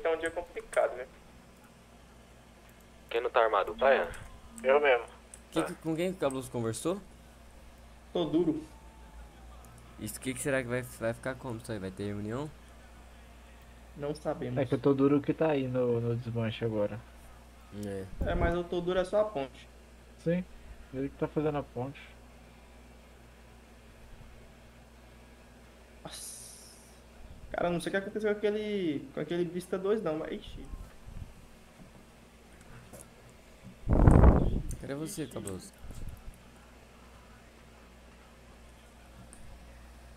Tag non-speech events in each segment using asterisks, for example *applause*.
tá um dia complicado, velho. Quem não tá armado? Eu mesmo. Com quem que o Cabuloso conversou? Tô duro. Isso o que, que será que vai, vai ficar como isso aí? Vai ter reunião? Não sabemos. É que eu tô duro que tá aí no, no desmanche agora. É. É, mas o tô duro é só a ponte. Sim, ele que tá fazendo a ponte. Cara, não sei o que aconteceu com aquele. com aquele Vista 2 não, mas. Ixi. Cadê você, Cabuloso?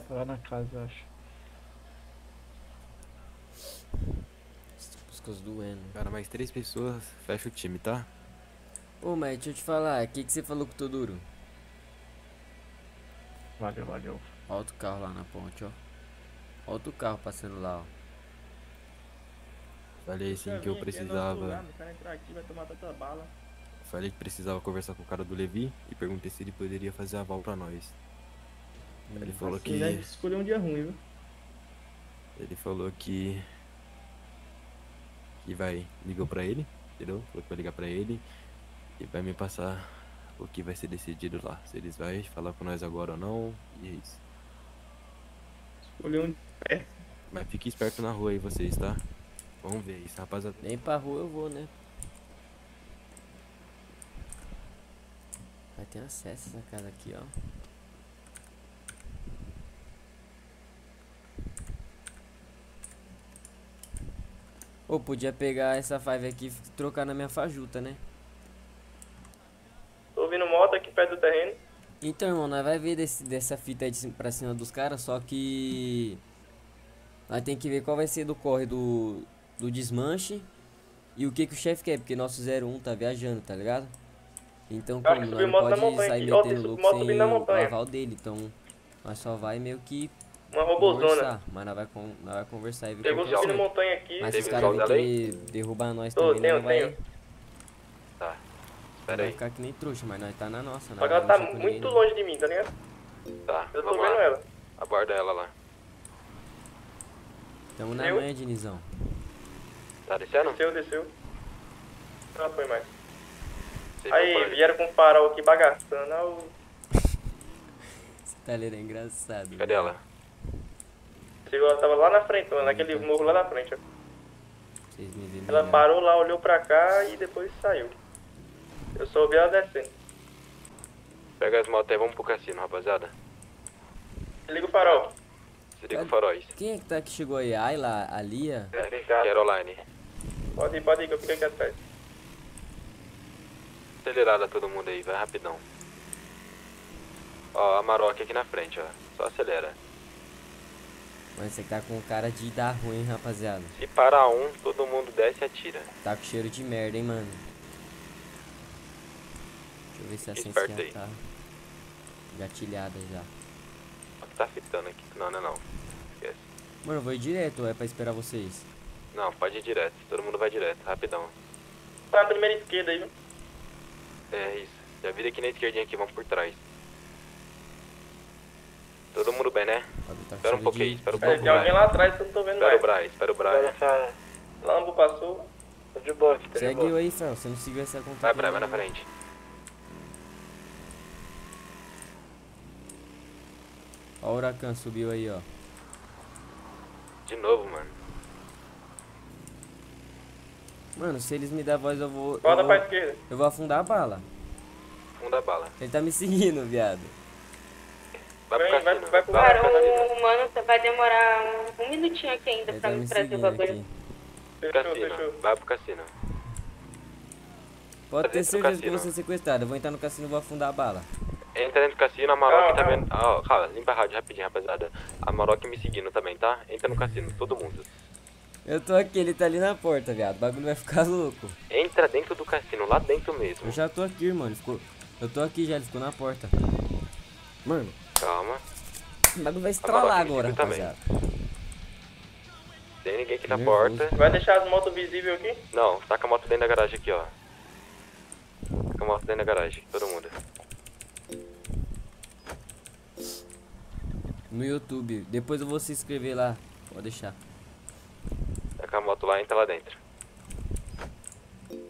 Tá lá na casa, eu acho. As coisas doendo. Cara, mais três pessoas, fecha o time, tá? Ô, mas deixa eu te falar, o que, que você falou com o Toduro? Valeu, valeu. Ó outro carro lá na ponte, ó. Ó outro carro passando lá, ó. Falei sim Já que eu precisava. lugar, O cara entrar aqui vai tomar tanta bala. Falei que precisava conversar com o cara do Levi e perguntei se ele poderia fazer aval pra nós. Ele falou Assim, né? que. Escolheu um dia ruim, viu? Ele falou que. Que vai. Ligou pra ele, entendeu? Falou que vai ligar pra ele e vai me passar o que vai ser decidido lá. Se eles vão falar com nós agora ou não. E é isso. Escolheu um. Mas fique esperto na rua aí vocês, tá? Vamos ver isso, rapaziada. Nem pra rua eu vou, né? Vai ter acesso essa casa aqui, ó. Ô, podia pegar essa Five aqui e trocar na minha fajuta, né? Tô ouvindo moto aqui perto do terreno. Então, irmão, nós vai ver desse, dessa fita aí de cima- pra cima dos caras, só que. Nós tem que ver qual vai ser do corre do, do desmanche e o que, que o chefe quer, porque nosso 01 tá viajando, tá ligado? Então, como nós não pode sair aqui. Metendo louco sem o aval dele, então nós só vai meio que Uma robozona. mas nós vai, con nós vai conversar e ver Pegou é subindo certo. montanha aqui. Mas os caras da querer derrubar nós Tô, também, tenho, nós vai, tenho. Tá. Espera vai aí. ficar que nem trouxa, mas nós tá na nossa, nós Só que ela tá muito longe de mim, tá ligado? Tá, Eu tô vendo lá. ela. Aguarda ela lá. Tamo na manhã, Dinizão. Tá descendo? Desceu, desceu. Ela foi mais. Sei Aí, vieram com o farol aqui bagaçando. ó, o- Esse talher é engraçado. Cadê ela? Chegou, ela tava lá na frente, ó, naquele morro lá na frente, ó. Vocês me viram Ela melhor. parou lá, olhou pra cá e depois saiu. Eu só ouvi ela descendo. Pega as motos aí, vamos pro cassino, rapaziada. Liga o farol. Se liga o faróis. Quem é que tá que chegou aí? Ayla, a Lia? Caroline. Pode ir, pode ir, que eu fiquei aqui atrás. Acelerada todo mundo aí, vai rapidão. Ó, a Maroc aqui na frente, ó. Só acelera. Mas você tá com cara de dar ruim, rapaziada. Se parar um, todo mundo desce e atira. Tá com cheiro de merda, hein, mano. Deixa eu ver se a sensinha aí. tá gatilhada já. Ó, Tá fitando aqui. Não, não, não. Esquece. Mano, eu vou ir direto ou é pra esperar vocês? Não, pode ir direto. Todo mundo vai direto, rapidão. Tá na primeira esquerda aí, viu? É isso. Já vira aqui na esquerdinha aqui, vamos por trás. Todo mundo bem, né? Tá Espera um pouquinho, de- espera um de- É, pouco. tem alguém lá atrás que eu não tô vendo Espera o mais. Braz, espera o Braz. Lambo passou. Tô de boa de Segue eu aí, Fel. Você não seguiu essa conta. Vai, Braz, vai na frente. Ó o Huracan subiu aí, ó. De novo, mano. Mano, se eles me dar voz, eu vou. Eu Volta pra vou, esquerda. eu vou afundar a bala. Funda a bala. Ele tá me seguindo, viado. Vai pro Vai, vai, cassino. vai pro vai Cara, pro cassino. o mano só vai demorar um, um minutinho aqui ainda Ele pra tá me trazer o bagulho. aqui. Fechou, Cassino. fechou. Vai pro cassino. Pode ter certeza que eu vou cassino. ser sequestrado. Eu vou entrar no cassino e vou afundar a bala. Entra dentro do cassino, a Maroc Calma, tá calma. vendo. Ó, calma, limpa a rádio rapidinho, rapaziada. A Maroc me seguindo também, tá? Entra no cassino, todo mundo. Eu tô aqui, ele tá ali na porta, viado. O bagulho vai ficar *laughs* louco. Entra dentro do cassino, lá dentro mesmo. Eu já tô aqui, irmão. Ele ficou... Eu tô aqui já, ele ficou na porta. Mano, Calma. o bagulho vai estralar agora, seguiu também. rapaziada. Tem ninguém aqui na Nervoso. porta. Vai deixar as motos visíveis aqui? Não, taca a moto dentro da garagem aqui, ó. Taca a moto dentro da garagem, todo mundo. No YouTube. Depois eu vou se inscrever lá. Pode deixar. Taca com a moto lá, entra lá dentro.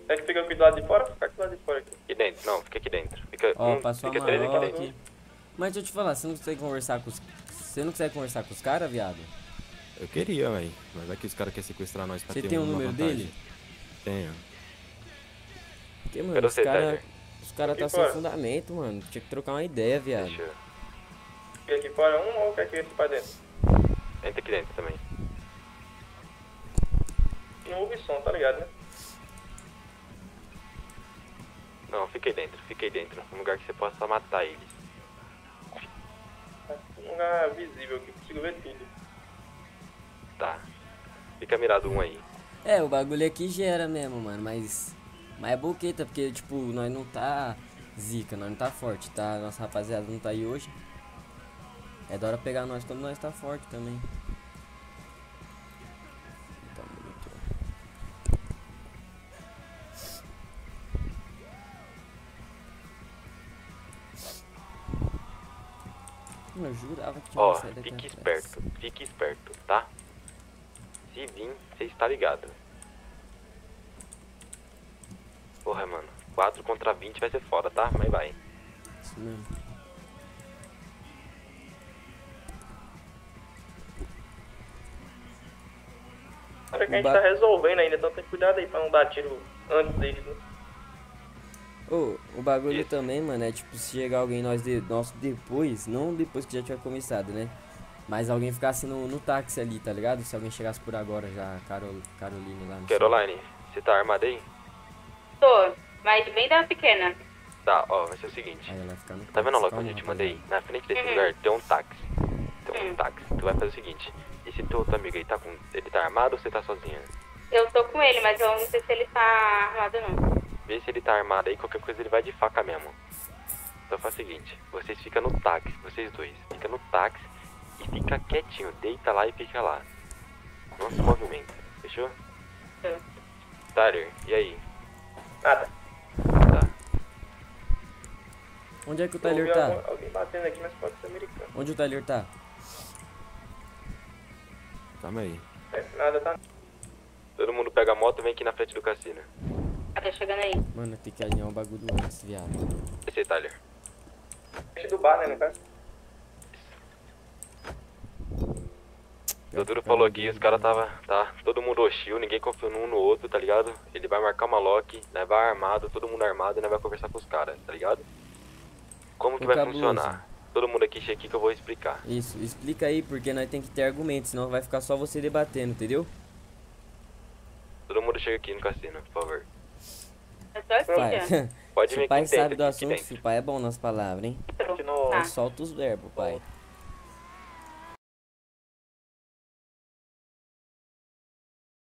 Quer que fica aqui do lado de fora? Fica aqui do lado de fora aqui. Aqui dentro, não, fica aqui dentro. Fica, Ó, um, passou a fica três aqui dentro. Mas deixa eu te falar, você não consegue conversar com os. Você não consegue conversar com os caras, viado? Eu queria, velho. Mas vai que os caras querem sequestrar nós pra Você ter tem o uma número vantagem. dele? Tenho. Porque, mano, Cadê os caras. Tyler? Os caras tá sem fora. fundamento, mano. Tinha que trocar uma ideia, viado. Deixa eu... Fica aqui fora um ou quer que aqui pra dentro? Entra aqui dentro também. Não ouve som, tá ligado, né? Não, fica aí dentro, fica aí dentro. Um lugar que você possa matar eles. Um lugar visível que eu consigo ver tudo. Tá. Fica mirado um aí. É, o bagulho aqui gera mesmo, mano, mas. Mas é boqueta, porque, tipo, nós não tá zica, nós não tá forte, tá? Nossa rapaziada não tá aí hoje. É da hora pegar nós quando nós tá forte também. Tá. Eu jurava que tinha Ó, fique atrás. esperto, fique esperto, tá? Se vir, você está ligado. Porra, mano. 4 contra 20 vai ser foda, tá? Mas vai. Isso mesmo. Olha que a gente ba- tá resolvendo ainda, então tem cuidado aí pra não dar tiro antes deles, né? Ô, o bagulho Isso. também, mano, é tipo, se chegar alguém nós de, nosso depois, não depois que já tiver começado, né? Mas alguém ficasse no, no táxi ali, tá ligado? Se alguém chegasse por agora já, Carol, Caroline lá no Caroline, você tá armada aí? Tô, mas bem da pequena. Tá, ó, vai ser o seguinte. Aí ela vai ficar no Tá vendo a táxi, loja onde eu te mandei? Na frente desse Uhum. lugar tem um táxi. Tem um Hum. táxi. Tu vai fazer o seguinte. Esse teu outro amigo aí tá com. Ele tá armado ou você tá sozinha? Eu tô com ele, mas eu não sei se ele tá armado não. Vê se ele tá armado aí, qualquer coisa ele vai de faca mesmo. Então faz o seguinte, vocês ficam no táxi, vocês dois, fica no táxi e fica quietinho, deita lá e fica lá. Não se movimenta, fechou? Tá. Tyler, e aí? Nada. Tá. Onde é que o Tyler tá? alguém batendo aqui, mas pode ser americano. Onde o Tyler tá? Calma aí. É, nada, tá? Todo mundo pega a moto e vem aqui na frente do cassino. Ah, tá chegando aí. Mano, tem que alinhar o bagulho antes, viado. Esse aí, Tyler. Frente do bar, né, no caso? O Duro falou aqui, os caras tava, tá, todo mundo hostil, ninguém confiou um no outro, tá ligado? Ele vai marcar uma lock, né, vai armado, todo mundo armado, né, vai conversar com os caras, tá ligado? Como que vai funcionar? Todo mundo aqui chega aqui que eu vou explicar. Isso, explica aí, porque nós tem que ter argumentos, senão vai ficar só você debatendo, entendeu? Todo mundo chega aqui no cassino, por favor. Eu tô aqui Pai, já. Pode *laughs* se vir o pai dentro, sabe do assunto, o pai é bom nas palavras, hein? Tá. Solta os verbos, pai.